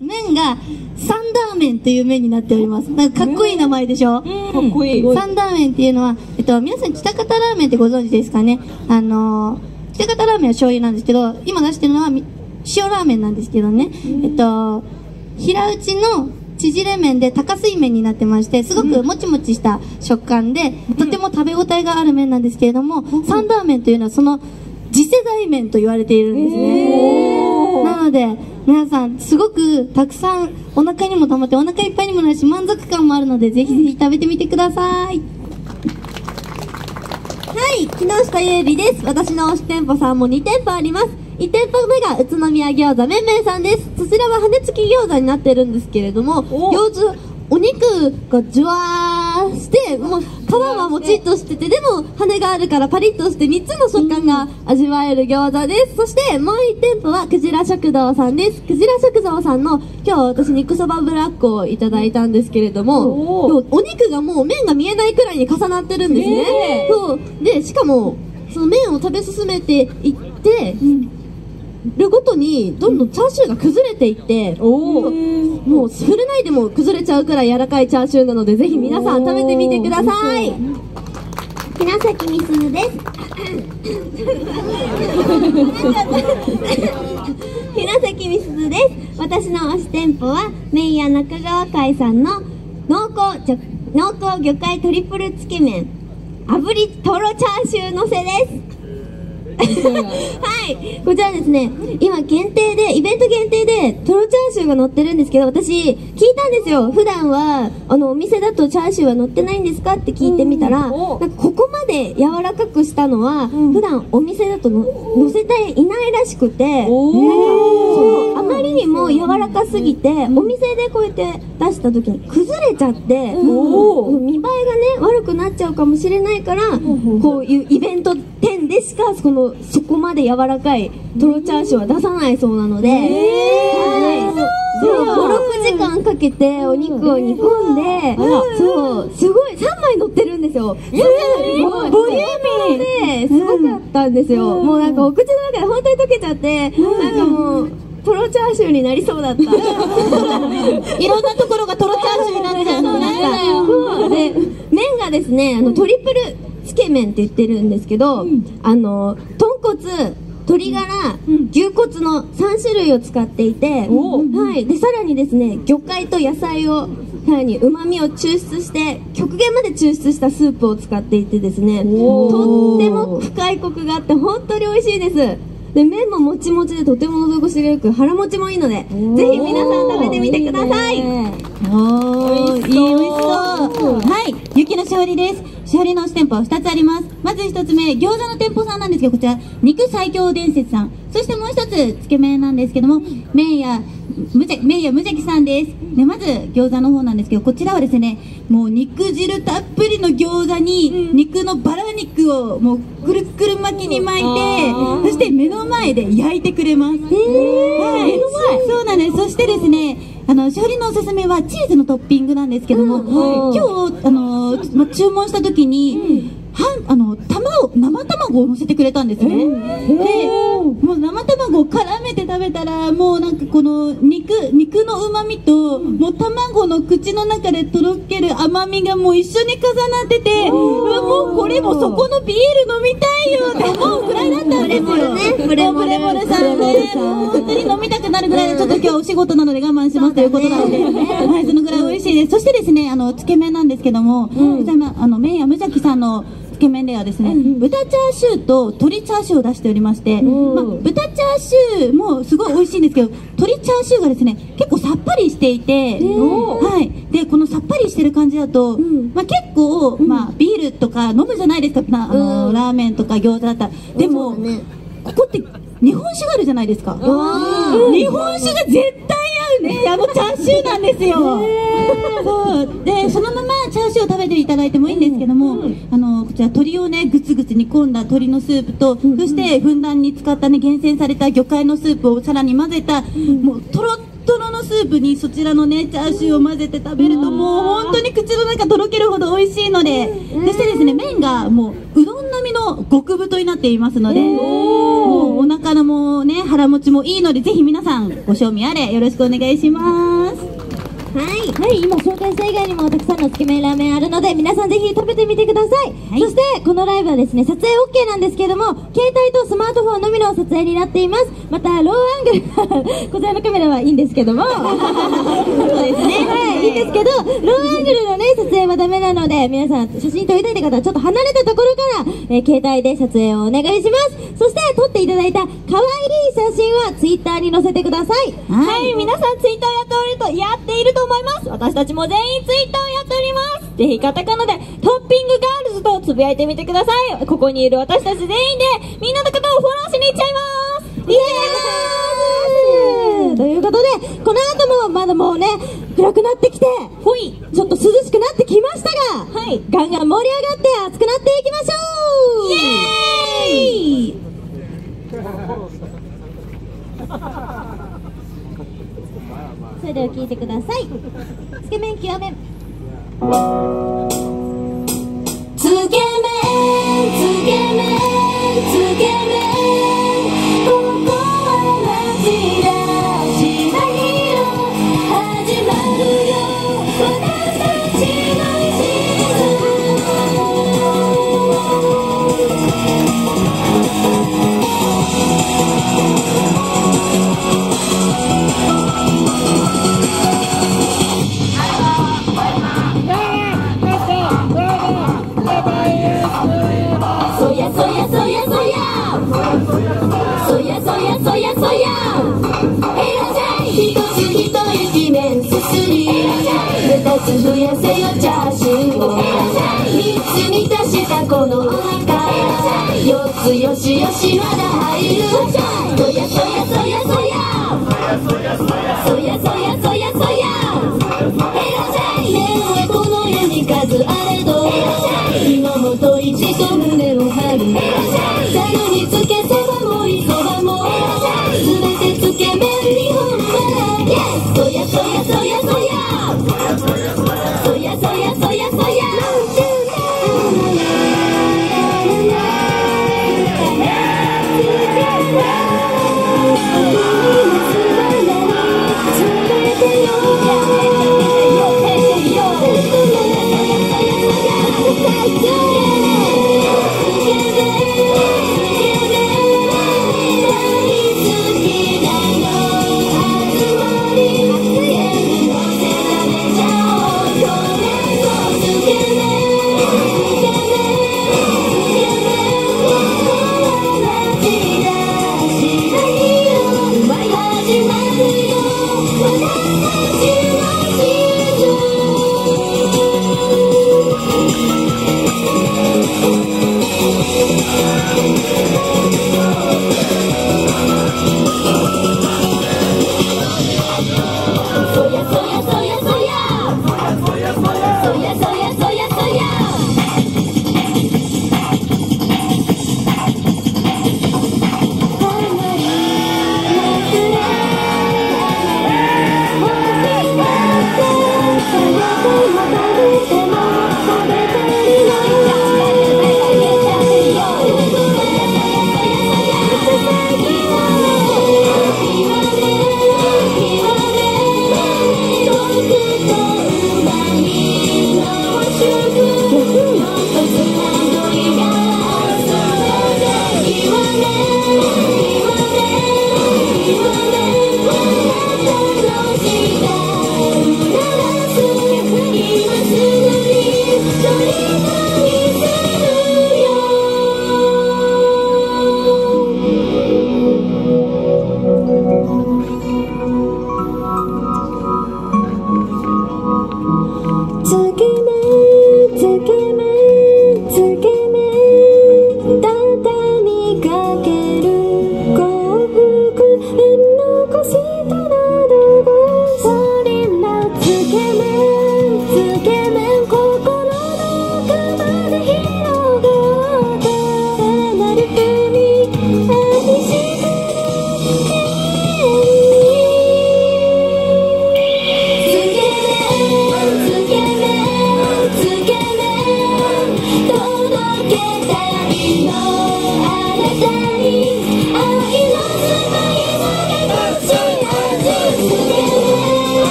麺がサンダー麺という麺になっております。なんかかっこいい名前でしょ、かっこいい。サンダー麺っていうのは、えっと、皆さん、北方ラーメンってご存知ですかね？あのー、北方ラーメンは醤油なんですけど、今出してるのはみ塩ラーメンなんですけどね、えっと、平打ちの縮れ麺で高水麺になってまして、すごくもちもちした食感で、とても食べ応えがある麺なんですけれども、サンダー麺というのはその次世代麺と言われているんですね。なので、皆さん、すごくたくさんお腹にも溜まってお腹いっぱいにもなるし満足感もあるので、ぜひぜひ食べてみてください。はい、木下ゆうりです。私の推し店舗さんも2店舗あります。1店舗目が宇都宮餃子めんめんさんです。そちらは羽根付き餃子になってるんですけれども、餃子、お肉がじゅわーして、もう皮はもちっとしてて、でも羽があるからパリッとして3つの食感が味わえる餃子です。そしてもう1店舗はクジラ食堂さんです。クジラ食堂さんの今日私肉そばブラックをいただいたんですけれども、お肉がもう麺が見えないくらいに重なってるんですね。そう。で、しかも、その麺を食べ進めていって、るごとに、どんどんチャーシューが崩れていって、おもうもう触れないでも崩れちゃうくらい柔らかいチャーシューなので、ぜひ皆さん食べてみてください。木崎みすずです。ひなさきみすずです。私の推し店舗は、麺屋中川海さんの濃厚濃厚魚介トリプルつけ麺、炙りとろチャーシューのせです。はい。こちらですね、今限定で、イベント限定で、とろチャーシューが乗ってるんですけど、私、聞いたんですよ。普段は、あの、お店だとチャーシューは乗ってないんですかって聞いてみたら、なん。お。かここまで柔らかくしたのは、普段お店だとの乗せていないらしくて、なんかそうあまりにも柔らかすぎて、お店でこうやって出した時に崩れちゃって、おー見栄えがね、悪くなっちゃうかもしれないから、こういうイベント店でしか、その、そこまで柔らかいとろチャーシューは出さないそうなので、はい。そう、5、6時間かけてお肉を煮込んで、そう、すごい、3枚乗ってるんですよ。すごい、ボリューミー。で、すごかったんですよ。もうなんかお口の中で本当に溶けちゃって、なんかもう、とろチャーシューになりそうだった。いろんなところがとろチャーシューになっちゃうのね。で麺がですねあのトリプルつけ麺って言ってるんですけど、あの豚骨鶏ガラ、牛骨の3種類を使っていて、はい、でさらにですね魚介と野菜をさらにうまみを抽出して極限まで抽出したスープを使っていてですねとっても深いコクがあって本当に美味しいです。で麺ももちもちでとても喉越しがよく腹持ちもいいのでぜひ皆さん食べてみてください。おー、いい、美味しそう。はい、ゆきのしおりです。しおりの推し店舗は2つあります。まず1つ目、餃子の店舗さんなんですけど、こちら、肉最強伝説さん。そしてもう1つ、つけ麺なんですけども、麺や、むじゃ、麺や無邪気さんです。で、まず、餃子の方なんですけど、こちらはですね、もう肉汁たっぷりの餃子に、肉のバラ肉を、もう、くるくる巻きに巻いて、そして目の前で焼いてくれます。はい。そうなんです。そしてですね、あの、勝利のおすすめはチーズのトッピングなんですけども、今日、あの、ま、注文した時に、はん、あの、卵、生卵を乗せてくれたんですね。で、もう生卵を絡めて食べたら、もうなんかこの肉、肉の旨味と、もう卵の口の中でとろける甘みがもう一緒に重なってて、うわ、もうこれもそこのビール飲みたいよって思うぐらいだったんですよ。ねブレブレさんね、もう本当に飲みたくなるぐらいで、ちょっと今日はお仕事なので我慢しますということなので、はい、そのぐらい美味しいです。そしてですね、あの、つけ麺なんですけども、こちらまあの、麺屋無邪気さんのつけ麺ではですね、豚チャーシューと鶏チャーシューを出しておりまして、まあ、豚チャーシューもすごい美味しいんですけど、鶏チャーシューがですね、結構さっぱりしていて、はい。で、このさっぱりしてる感じだと、まあ結構、まあビールとか飲むじゃないですか、なあの、ラーメンとか餃子だったら。でも、ここって日本酒があるじゃないですか。日本酒が絶対ね。あのチャーシューなんですよ。そう。で、そのままチャーシューを食べていただいてもいいんですけども、あの、こちら鶏をね、ぐつぐつ煮込んだ鶏のスープと、そしてふんだんに使ったね、厳選された魚介のスープをさらに混ぜた、もうとろっとろのスープにそちらのね、チャーシューを混ぜて食べるともう本当に口の中とろけるほど美味しいので、そしてですね、麺がもううどん並みの極太になっていますので、もうお腹のもうね、腹持ちもいいので、ぜひ皆さんご賞味あれよろしくお願いします。はい。はい、今紹介した以外にもたくさんのつけ麺ラーメンあるので、皆さんぜひ食べてみてください。そして、このライブはですね、撮影 OK なんですけども、携帯とスマートフォンのみの撮影になっています。また、ローアングル、こちらのカメラはいいんですけども、そうですね。はい、いいんですけど、ローアングルのね、はダメなので、皆さん写真撮りたいって方はちょっと離れたところから、えー携帯で撮影をお願いします。そして、撮っていただいた可愛い写真はツイッターに載せてください。はい、皆さんツイッターやっておると、やっていると思います。私たちも全員ツイッターをやっております。ぜひカタカナでトッピングガールズとつぶやいてみてください。ここにいる私たち全員で、みんなの方をフォローしに行っちゃいます。イエーイということで、この後もまだもうね、暗くなってきて、ほい、ちょっと涼しくなってきましたが、はい、ガンガン盛り上がって熱くなっていきましょう。イエーイ。それでは聞いてください。つけ麺極め。つけ麺つけ麺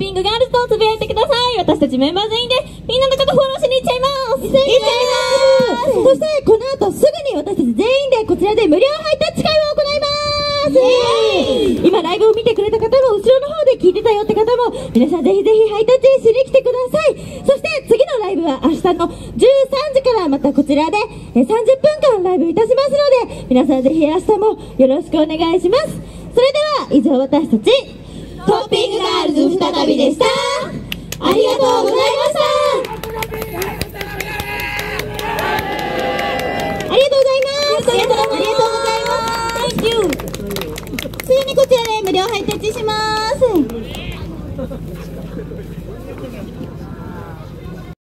ピングガールズとつぶやいてください。私たちメンバー全員で、みんなのことフォローしに行っちゃいます。行っちゃいます。そしてこの後すぐに私たち全員でこちらで無料ハイタッチ会を行います。今ライブを見てくれた方も後ろの方で聞いてたよって方も皆さんぜひぜひハイタッチしに来てください。そして次のライブは明日の13時からまたこちらでえー30分間ライブいたしますので皆さんぜひ明日もよろしくお願いします。それでは以上私たちトッピングガールズ再びでしたありがとうございましたありがとうございますありがとうございます。Thank you. ついにこちらで無料配達します。